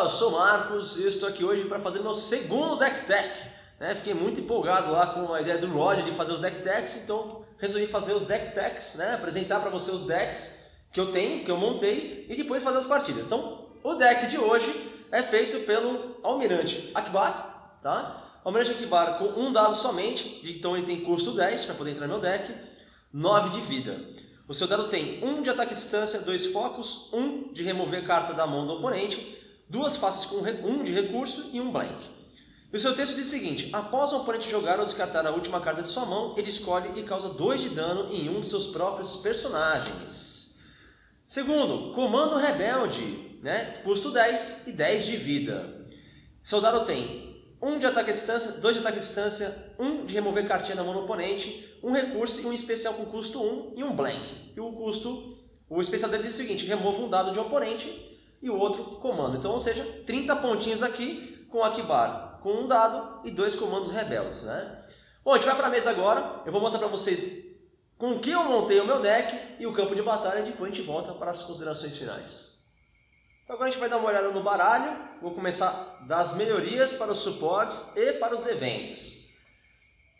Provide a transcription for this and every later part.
Olá, eu sou o Marcos e estou aqui hoje para fazer meu segundo deck tech. Né? Fiquei muito empolgado lá com a ideia do Roger de fazer os deck techs, então resolvi fazer os deck techs, né? apresentar para você os decks que eu tenho, que eu montei e depois fazer as partidas. Então, o deck de hoje é feito pelo Almirante Akbar, tá? Almirante Akbar com um dado somente, então ele tem custo 10 para poder entrar no meu deck, 9 de vida. O seu dado tem 1 de ataque à distância, 2 focos, 1 de remover carta da mão do oponente, duas faces com um de recurso e um blank. E o seu texto diz o seguinte: após o oponente jogar ou descartar a última carta de sua mão, ele escolhe e causa 2 de dano em um de seus próprios personagens. Segundo, comando rebelde, né? custo 10 e 10 de vida. Seu dado tem 1 de ataque à distância, 2 de ataque à distância, 1 de remover cartinha da mão do oponente, um recurso e um especial com custo 1 e um blank. E o custo, o especial dele diz o seguinte: remova um dado de um oponente e o outro comando. Então, ou seja, 30 pontinhos aqui com Akibar, com um dado e dois comandos rebeldes. Né? Bom, a gente vai para a mesa agora, eu vou mostrar para vocês com que eu montei o meu deck e o campo de batalha, depois a gente volta para as considerações finais. Então agora a gente vai dar uma olhada no baralho, vou começar das melhorias para os suportes e para os eventos.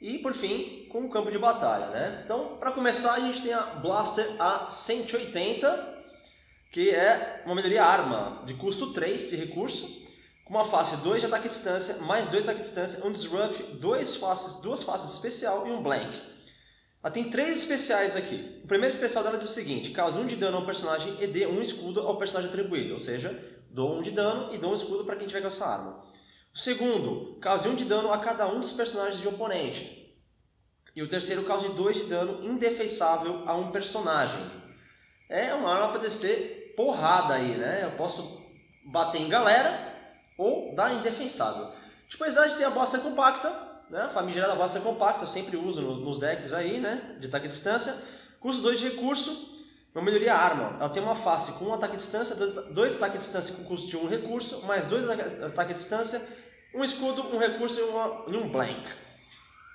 E por fim, com o campo de batalha, né? Então, para começar, a gente tem a Blaster A180, que é uma melhoria arma de custo 3 de recurso, com uma face 2 de ataque à distância, mais 2 de ataque à distância, um disrupt, dois faces, duas faces especial e um blank. Ela tem três especiais aqui. O primeiro especial dela diz o seguinte: causa 1 um de dano ao personagem e dê um escudo ao personagem atribuído, ou seja, dou 1 um de dano e dou um escudo para quem tiver com essa arma. O segundo, cause 1 um de dano a cada um dos personagens de oponente. E o terceiro, cause 2 de dano indefensável a um personagem. É uma arma para descer porrada aí, né? Eu posso bater em galera ou dar indefensável. Depois a gente tem a bosta compacta, né? A famigerada bosta compacta, eu sempre uso nos, decks aí, né? De ataque à distância. Custo 2 de recurso, uma melhoria arma. Ela tem uma face com um ataque à distância, dois, dois ataques à distância com custo de um recurso, mais dois ataques à distância, um escudo, um recurso e, uma, e um blank.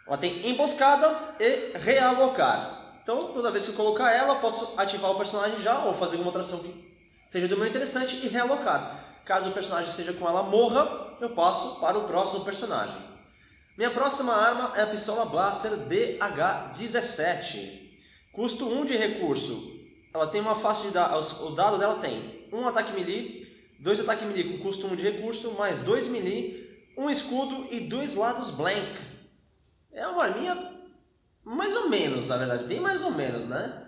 Ela tem emboscada e realocar. Então, toda vez que eu colocar ela, posso ativar o personagem já ou fazer alguma outra ação que seja do meu interessante e realocar. Caso o personagem seja com ela morra, eu passo para o próximo personagem. Minha próxima arma é a pistola Blaster DH17. Custo 1 de recurso. Ela tem uma face de dado, o dado dela tem um ataque melee, dois ataques melee com custo 1 de recurso, mais 2 melee, um escudo e dois lados blank. É uma arminha mais ou menos, na verdade, bem mais ou menos, né?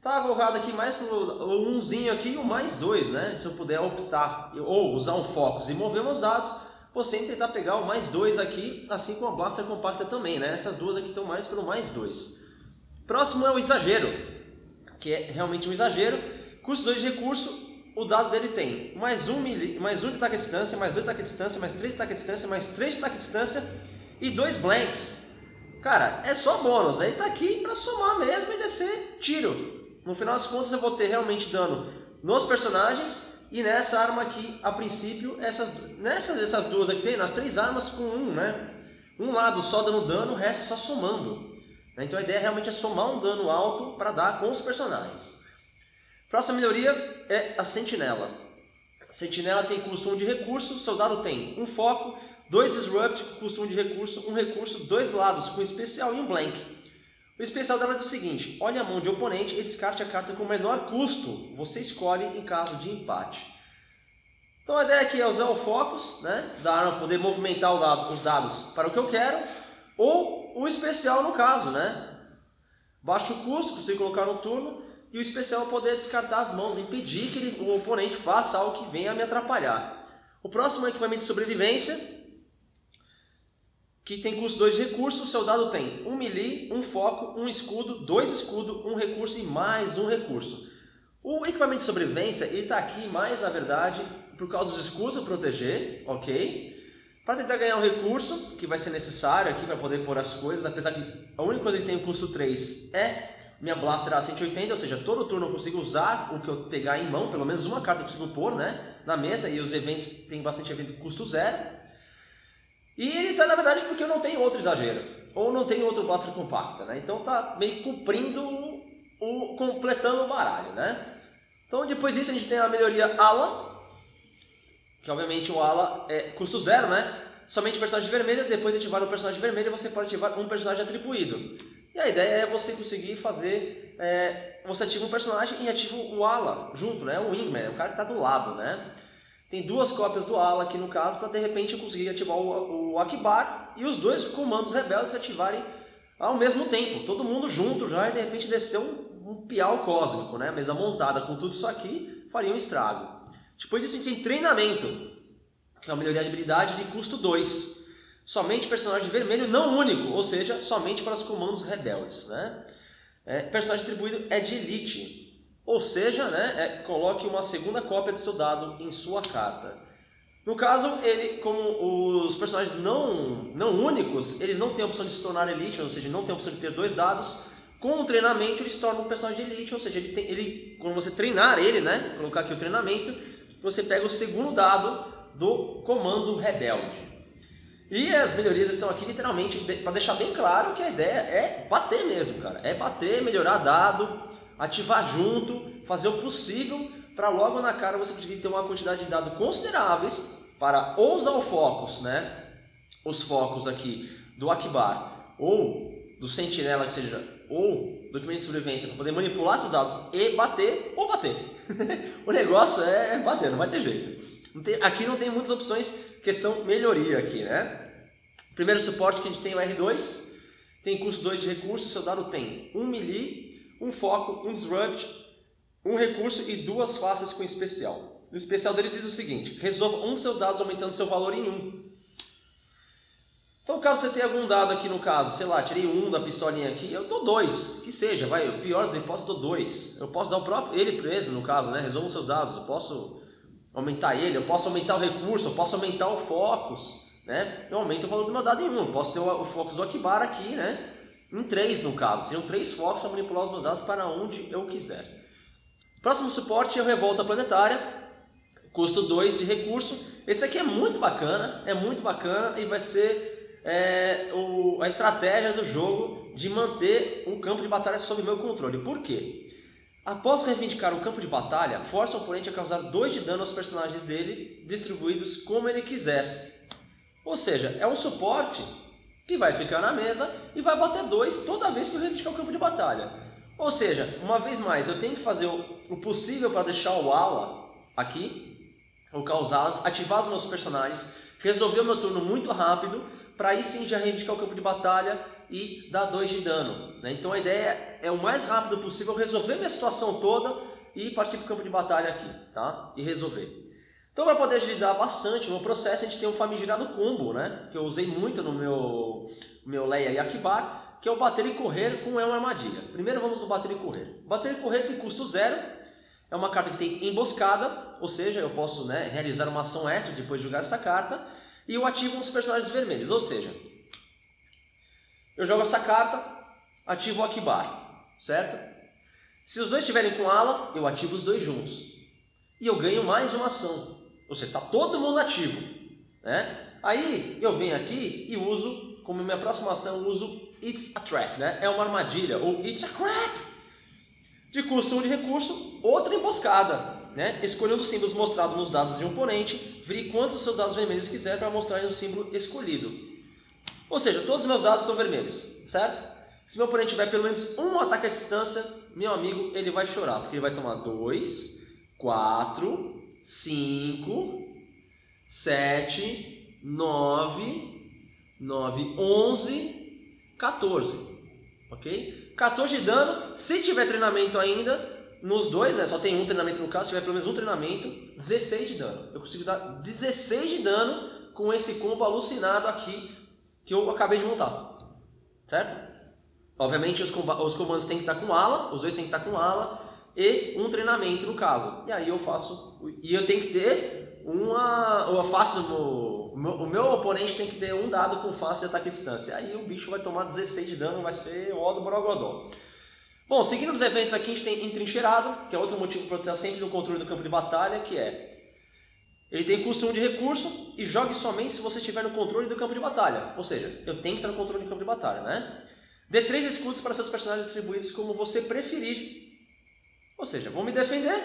Tá colocado aqui mais pro umzinho aqui e o mais dois, né? Se eu puder optar ou usar um Focus e mover meus dados, você tentar pegar o mais dois aqui, assim como a Blaster Compacta também, né? Essas duas aqui estão mais pelo mais dois. Próximo é o exagero, que é realmente um exagero. Custo 2 de recurso, o dado dele tem mais um, mili, mais um de ataque à distância, mais dois de ataque à distância, mais três de ataque à distância, mais três de ataque à distância e dois blanks. Cara, é só bônus, aí tá aqui para somar mesmo e descer tiro no final das contas eu vou ter realmente dano nos personagens e nessa arma aqui, a princípio, essas, nessas essas duas aqui tem, nas três armas com um, né? Um lado só dando dano, o resto só somando. Então a ideia realmente é somar um dano alto para dar com os personagens. Próxima melhoria é a Sentinela. A Sentinela tem custo 1 de recurso, soldado tem um foco, dois disrupt, custo 1 de recurso, um recurso, dois lados com especial e um blank. O especial dela diz o seguinte: olhe a mão de oponente e descarte a carta com menor custo. Você escolhe em caso de empate. Então a ideia aqui é usar o focus, né, da arma poder movimentar dado, os dados para o que eu quero, ou o especial no caso, né? Baixo custo, consigo colocar no turno, e o especial poder descartar as mãos, impedir que ele, o oponente faça algo que venha me atrapalhar. O próximo é equipamento de sobrevivência, que tem custo 2 de recurso, o soldado tem um melee, um foco, um escudo, dois escudos, um recurso e mais um recurso. O equipamento de sobrevivência está aqui mais, na verdade, por causa dos escudos proteger, ok? Para tentar ganhar um recurso, que vai ser necessário aqui para poder pôr as coisas, apesar que a única coisa que tem o custo 3 é minha Blaster A180, ou seja, todo turno eu consigo usar o que eu pegar em mão, pelo menos uma carta eu consigo pôr né, na mesa, e os eventos tem bastante evento custo zero. E ele está, na verdade, porque eu não tenho outro exagero, ou não tenho outro blaster compacta, né? Então está meio cumprindo, o, completando o baralho, né? Então depois disso a gente tem a melhoria ala, que obviamente o ala é custo zero, né? Somente personagem vermelho, depois de ativar um personagem vermelho, você pode ativar um personagem atribuído. E a ideia é você conseguir fazer, é, você ativa um personagem e ativa o ala junto, né? O Wingman, o cara que está do lado, né? Tem duas cópias do ala aqui no caso, para de repente eu conseguir ativar o, o Akbar e os dois comandos rebeldes ativarem ao mesmo tempo, todo mundo junto já e de repente descer um, um piau cósmico, né? Mesa montada com tudo isso aqui faria um estrago. Depois disso a gente tem treinamento, que é uma melhoria de habilidade de custo 2. Somente personagem vermelho não único, ou seja, somente para os comandos rebeldes. Né? É, personagem atribuído é de elite, ou seja, né, é, coloque uma segunda cópia de seu dado em sua carta. No caso, ele, como os personagens não, não únicos, eles não têm a opção de se tornar elite, ou seja, não tem a opção de ter dois dados. Com o treinamento, ele se torna um personagem elite, ou seja, ele tem, ele, quando você treinar ele, né, colocar aqui o treinamento, você pega o segundo dado do comando rebelde. E as melhorias estão aqui literalmente para deixar bem claro que a ideia é bater mesmo, cara. É bater, melhorar dado, ativar junto, fazer o possível para logo na cara você conseguir ter uma quantidade de dados consideráveis para ou usar o focus, né? Os focos aqui do Akbar ou do Sentinela, que seja, ou do documento de sobrevivência para poder manipular seus dados e bater ou bater. o negócio é bater, não vai ter jeito. Não tem, aqui não tem muitas opções que são melhoria aqui, né? Primeiro suporte que a gente tem é o R2, tem custo 2 de recursos, seu dado tem um melee, um foco, um disrupt, um recurso e duas faces com especial. O especial dele diz o seguinte, resolva um dos seus dados aumentando seu valor em 1. Um. Então, caso você tenha algum dado aqui no caso, sei lá, tirei um da pistolinha aqui, eu dou dois, que seja, vai, o pior hipóteses, eu dou dois. Eu posso dar o próprio, ele preso no caso, né, resolva os seus dados, eu posso aumentar ele, eu posso aumentar o recurso, eu posso aumentar o focus, né, eu aumento o valor do meu dado em um, eu posso ter o, o focus do Akibar aqui, né, em três no caso, seriam três focos para manipular os meus dados para onde eu quiser. Próximo suporte é o Revolta Planetária, custo 2 de recurso, esse aqui é muito bacana, é muito bacana e vai ser é, o, a estratégia do jogo de manter um campo de batalha sob meu controle. Por quê? Após reivindicar o campo de batalha, força o oponente a causar 2 de dano aos personagens dele, distribuídos como ele quiser. Ou seja, é um suporte que vai ficar na mesa e vai bater 2 toda vez que eu reivindicar o campo de batalha. Ou seja, uma vez mais, eu tenho que fazer o, possível para deixar o ala aqui, ou causá-las, ativar os meus personagens, resolver o meu turno muito rápido para aí sim já reivindicar o campo de batalha e dar 2 de dano. Né? Então a ideia é o mais rápido possível resolver minha situação toda e partir para o campo de batalha aqui, tá? E resolver. Então vai poder agilizar bastante no processo, a gente tem um famigerado combo, né? Que eu usei muito no meu, meu Leia e Akibar, que é o bater e correr com é uma armadilha. Primeiro vamos no bater e correr. Bater e correr tem custo zero, é uma carta que tem emboscada, ou seja, eu posso né, realizar uma ação extra depois de jogar essa carta e eu ativo dos personagens vermelhos. Ou seja, eu jogo essa carta, ativo o Akibar, certo? Se os dois estiverem com ala, eu ativo os dois juntos. E eu ganho mais uma ação. Ou seja, está todo mundo ativo. Né? Aí eu venho aqui e uso, como minha próxima ação, uso It's a Trap. Né? É uma armadilha, ou It's a Crap. De custo 1 um de recurso, outra emboscada né, escolhendo os símbolos mostrados nos dados de um oponente, vire quantos dos seus dados vermelhos quiser para mostrar o símbolo escolhido. Ou seja, todos os meus dados são vermelhos, certo? Se meu oponente tiver pelo menos um ataque à distância, meu amigo, ele vai chorar, porque ele vai tomar 2, 4, 5, 7, 9, 9, 11, 14. Ok? 14 de dano. Se tiver treinamento ainda, nos dois, né, só tem um treinamento no caso, se tiver pelo menos um treinamento, 16 de dano. Eu consigo dar 16 de dano com esse combo alucinado aqui que eu acabei de montar. Certo? Obviamente os, os comandos têm que estar com ala, os dois têm que estar com ala e um treinamento no caso. E aí eu faço. E eu tenho que ter uma. Eu faço. O, meu, oponente tem que ter um dado com face ataque à distância. Aí o bicho vai tomar 16 de dano, vai ser o do Borogodó. Bom, seguindo os eventos aqui, a gente tem entrincheirado, que é outro motivo para estar sempre no controle do campo de batalha, que é ele tem custo 1 de recurso e jogue somente se você estiver no controle do campo de batalha. Ou seja, eu tenho que estar no controle do campo de batalha, né? Dê 3 escudos para seus personagens distribuídos como você preferir. Ou seja, vou me defender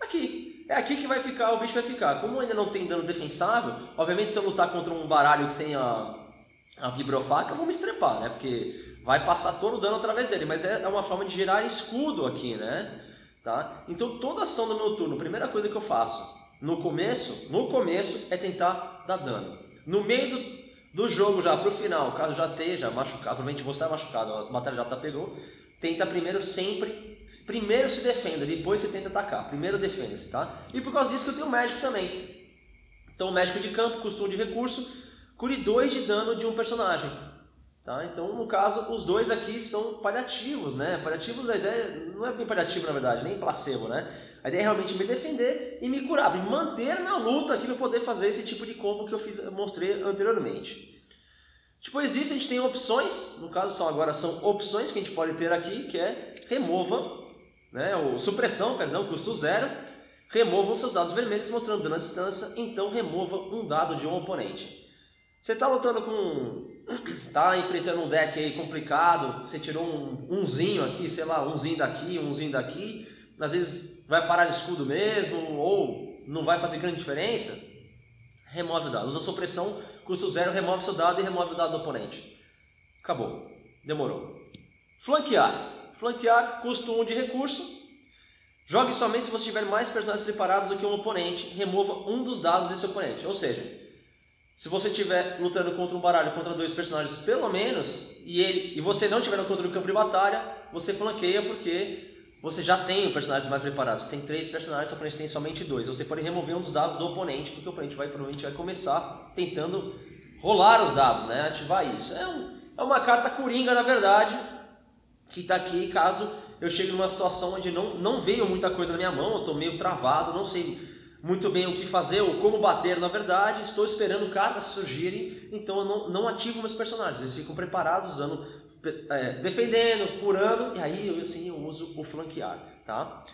aqui. é aqui que vai ficar, o bicho vai ficar. Como ainda não tem dano defensável, obviamente se eu lutar contra um baralho que tem a, vibrofaca, eu vou me estrepar, né? Porque vai passar todo o dano através dele, mas é, é uma forma de gerar escudo aqui, né? Tá? Então toda ação do meu turno, primeira coisa que eu faço no começo, no começo é tentar dar dano. No meio do, do jogo já pro final, caso já esteja machucado, provavelmente vou estar machucado, a batalha já tá pegou, tenta primeiro sempre, primeiro se defenda, depois você tenta atacar, primeiro defenda-se, tá? E por causa disso que eu tenho médico também. Então médico de campo, costume de recurso, cure 2 de dano de um personagem. Tá? Então, no caso, os dois aqui são paliativos, né? Paliativos, a ideia não é bem paliativo, na verdade, nem placebo, né? A ideia é realmente me defender e me curar, me manter na luta aqui para poder fazer esse tipo de combo que eu, fiz, mostrei anteriormente. Depois disso, a gente tem opções, no caso são agora são opções que a gente pode ter aqui, que é remova, né, ou supressão, perdão, custo zero, remova os seus dados vermelhos mostrando dano à distância, então remova um dado de um oponente. Você está lutando com. tá enfrentando um deck aí complicado, você tirou um umzinho aqui, sei lá, umzinho daqui, umzinho daqui, às vezes vai parar de escudo mesmo, ou não vai fazer grande diferença, remove o dado. Usa sua pressão, custo zero, remove seu dado e remove o dado do oponente. Acabou. Demorou. Flanquear. Flanquear, custo 1 um de recurso. Jogue somente se você tiver mais personagens preparados do que um oponente. Remova um dos dados desse oponente. Ou seja, se você estiver lutando contra um baralho contra dois personagens pelo menos e ele e você não estiver no controle do campo de batalha, você flanqueia porque você já tem personagens mais preparados. Tem três personagens, o oponente tem somente dois. Você pode remover um dos dados do oponente, porque o oponente vai provavelmente vai começar tentando rolar os dados, né? Ativar isso. É, um, é uma carta coringa, na verdade, que está aqui caso eu chegue numa situação onde não, não veio muita coisa na minha mão, eu estou meio travado, não sei muito bem o que fazer ou como bater, na verdade, estou esperando cartas surgirem, então eu não, não ativo meus personagens, eles ficam preparados usando, é, defendendo, curando, e aí eu, assim, eu uso o flanquear, tá?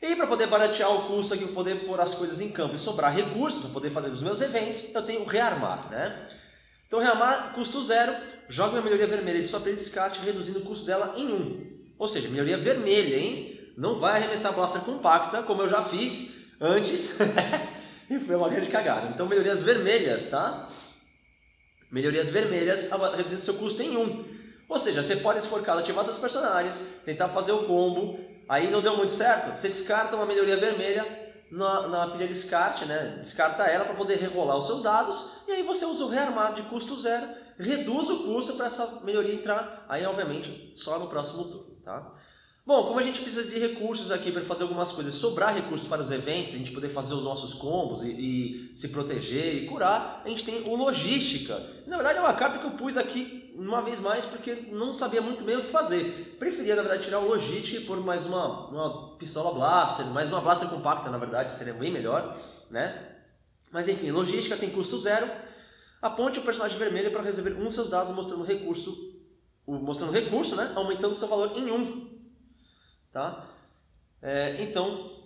E para poder baratear o custo aqui, poder pôr as coisas em campo e sobrar recursos para poder fazer os meus eventos, eu tenho rearmar, né? Então rearmar, custo zero, joga minha melhoria vermelha de sua descarte, reduzindo o custo dela em um. Ou seja, melhoria vermelha, hein? Não vai arremessar blaster compacta, como eu já fiz, antes e foi uma grande cagada. Então, melhorias vermelhas, tá? Melhorias vermelhas reduzindo seu custo em 1. Um. Ou seja, você pode esforcar, ativar seus personagens, tentar fazer o combo, aí não deu muito certo, você descarta uma melhoria vermelha na, na pilha de descarte, né? Descarta ela para poder rerolar os seus dados, e aí você usa o rearmado de custo zero, reduz o custo para essa melhoria entrar, aí obviamente só no próximo turno, tá? Bom, como a gente precisa de recursos aqui para fazer algumas coisas, sobrar recursos para os eventos, a gente poder fazer os nossos combos e, e, se proteger e curar, a gente tem o logística. Na verdade é uma carta que eu pus aqui uma vez mais porque não sabia muito bem o que fazer. Preferia na verdade tirar o logística e pôr mais uma, uma pistola blaster, mais uma blaster compacta na verdade, seria bem melhor, né? Mas enfim, logística tem custo zero. Aponte o personagem vermelho para receber um dos seus dados mostrando recurso, mostrando recurso, né? Aumentando seu valor em um. Tá? É, então,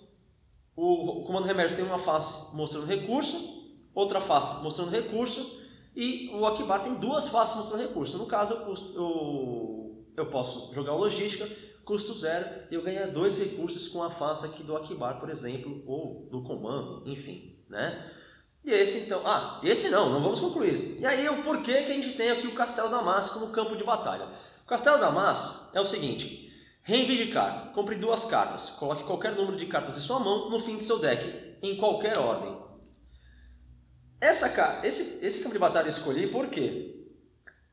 o comando remédio tem uma face mostrando recurso, outra face mostrando recurso, e o Akibar tem duas faces mostrando recurso. No caso, eu, custo, eu, eu posso jogar o logística, custo zero, e eu ganhar dois recursos com a face aqui do Akibar, por exemplo, ou do comando, enfim, né? E esse então, ah, esse não, não vamos concluir. E aí o porquê que a gente tem aqui o Castelo Damasco no campo de batalha. O Castelo Damasco é o seguinte, Reivindicar. Compre duas cartas. Coloque qualquer número de cartas em sua mão no fim de seu deck, em qualquer ordem. Essa, esse, esse campo de batalha eu escolhi porque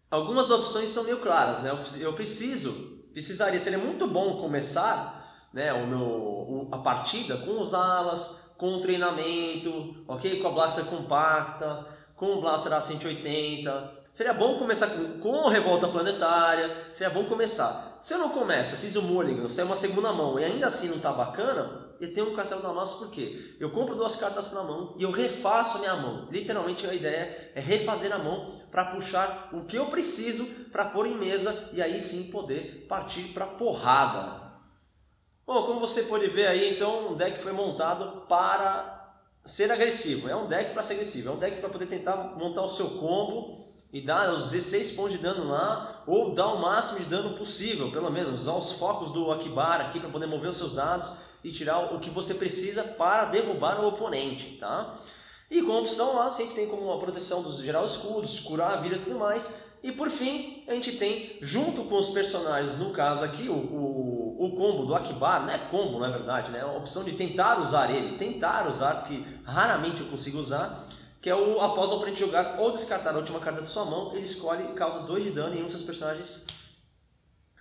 algumas opções são meio claras. Né? Eu preciso, precisaria, seria muito bom começar né, o meu, a partida com os alas, com o treinamento, ok? Com a blaster compacta, com o blaster A180, Seria bom começar com, com Revolta Planetária, seria bom começar. Se eu não começo, eu fiz o Mulligan, sai uma segunda mão e ainda assim não está bacana, eu tenho um Castelo da Massa por quê? Eu compro duas cartas para mão e eu refaço a minha mão. Literalmente a ideia é refazer a mão para puxar o que eu preciso para pôr em mesa e aí sim poder partir para porrada. Bom, como você pode ver aí, então o deck foi montado para ser agressivo. É um deck para ser agressivo, é um deck para poder tentar montar o seu combo e dar os 16 pontos de dano lá, ou dar o máximo de dano possível, pelo menos, usar os focos do Akibar aqui para poder mover os seus dados e tirar o que você precisa para derrubar o oponente, tá? E com a opção lá, sempre tem como uma proteção dos geral escudos, curar a vida e tudo mais. E por fim, a gente tem, junto com os personagens, no caso aqui, o, o, o combo do Akibar, não é combo na verdade, né? É a opção de tentar usar ele, tentar usar, porque raramente eu consigo usar, que é o após o oponente jogar ou descartar a última carta de sua mão, ele escolhe e causa 2 de dano em um dos seus personagens,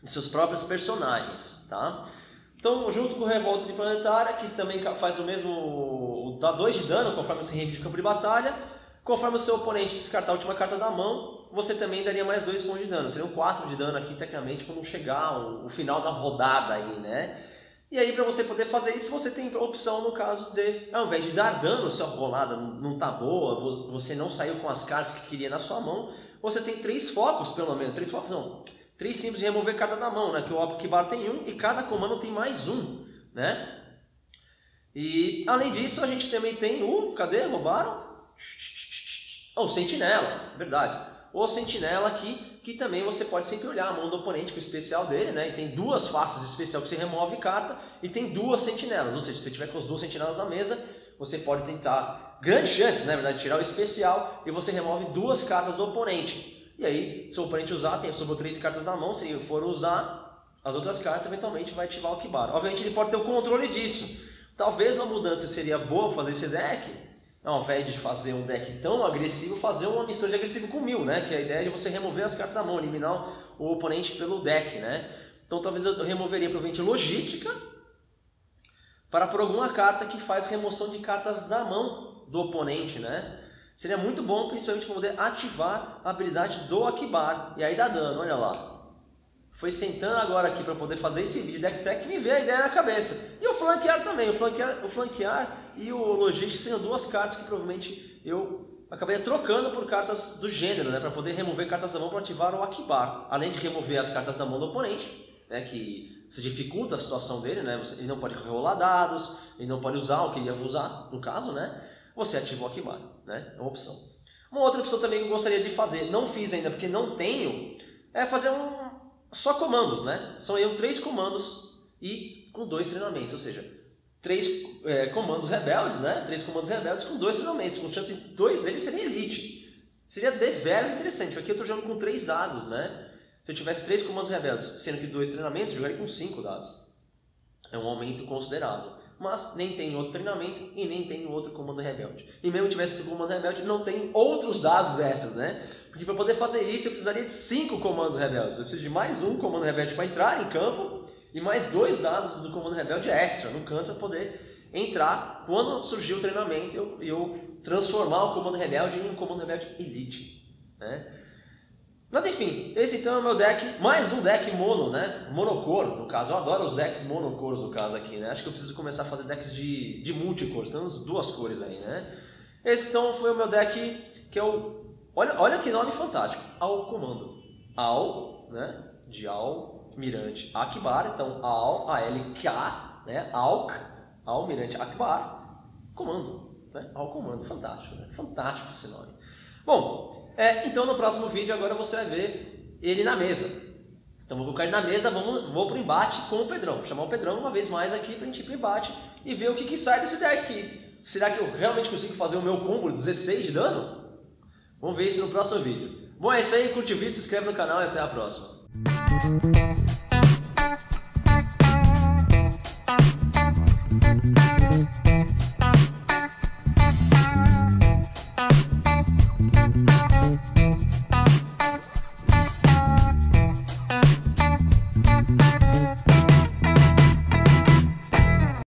em seus próprios personagens, tá? Então, junto com Revolta de Planetária, que também faz o mesmo, dá 2 de dano conforme você reivindica de campo de batalha, conforme o seu oponente descartar a última carta da mão, você também daria mais 2 pontos de dano. Seriam 4 de dano aqui, tecnicamente, quando chegar o final da rodada aí, né? E aí, para você poder fazer isso, você tem opção, no caso de, ao invés de dar dano, se a rolada não tá boa, você não saiu com as cartas que queria na sua mão, você tem três focos, pelo menos. Três focos não Três simples de remover carta da mão, né? Que o Opkibar tem um e cada comando tem mais um, né? E além disso, a gente também tem o. Cadê? Roubaram? O Sentinela, verdade. O Sentinela aqui, que também você pode sempre olhar a mão do oponente com o especial dele, né? E tem duas faces especial que você remove carta e tem duas sentinelas. Ou seja, se você tiver com as duas sentinelas na mesa, você pode tentar, grande chance, né, na verdade, tirar o especial e você remove duas cartas do oponente. E aí, se o oponente usar, tem, sobrou três cartas na mão, se ele for usar as outras cartas, eventualmente vai ativar o Kibar. Obviamente ele pode ter o controle disso. Talvez uma mudança seria boa fazer esse deck, ao invés de fazer um deck tão agressivo, fazer uma mistura de agressivo com mil, né? Que é a ideia de você remover as cartas da mão, eliminar o oponente pelo deck, né? Então talvez eu removeria provavelmente logística para por alguma carta que faz remoção de cartas da mão do oponente, né? Seria muito bom, principalmente para poder ativar a habilidade do Akibar. E aí dá dano, olha lá. Foi sentando agora aqui para poder fazer esse vídeo deck tech me veio a ideia na cabeça. E o flanquear também, o flanquear, o flanquear e o logístico seriam duas cartas que provavelmente eu acabei trocando por cartas do gênero, né, para poder remover cartas da mão para ativar o Akibar. Além de remover as cartas da mão do oponente, né, que se dificulta a situação dele, né, ele não pode rolar dados, ele não pode usar o que ele ia usar, no caso, né, você ativa o Akibar, né? É uma opção. Uma outra opção também que eu gostaria de fazer, não fiz ainda porque não tenho, é fazer um só comandos, né? São eu três comandos e com dois treinamentos, ou seja, três é, comandos rebeldes, né? Três comandos rebeldes com dois treinamentos, com chance de dois deles serem elite. Seria deveras interessante, porque aqui eu estou jogando com três dados, né? Se eu tivesse três comandos rebeldes, sendo que dois treinamentos, eu jogaria com cinco dados. É um aumento considerável mas nem tem outro treinamento e nem tem outro comando rebelde. E mesmo tivesse outro comando rebelde, não tem outros dados essas, né? Porque para poder fazer isso eu precisaria de cinco comandos rebeldes. Eu preciso de mais um comando rebelde para entrar em campo e mais dois dados do comando rebelde extra no canto para poder entrar quando surgir o treinamento eu, eu transformar o comando rebelde em um comando rebelde elite, né? Mas enfim, esse então é o meu deck, mais um deck mono, né? Monocor, no caso. Eu adoro os decks monocores no caso aqui, né? Acho que eu preciso começar a fazer decks de, de multicores, pelo menos duas cores aí, né? Esse então foi o meu deck que o... Olha, olha que nome fantástico. Ao comando. Al, né? De Almirante Akbar. Então, Al, A-L-K, né? Alk, Almirante Akbar. Comando, né? Ao comando. Fantástico, né? Fantástico esse nome. Bom, é, então no próximo vídeo agora você vai ver ele na mesa. Então vou colocar ele na mesa, vamos, vou pro embate com o Pedrão. Vou chamar o Pedrão uma vez mais aqui pra gente ir pro embate e ver o que, que sai desse deck aqui. Será que eu realmente consigo fazer o meu combo de 16 de dano? Vamos ver isso no próximo vídeo. Bom, é isso aí, curte o vídeo, se inscreve no canal e até a próxima.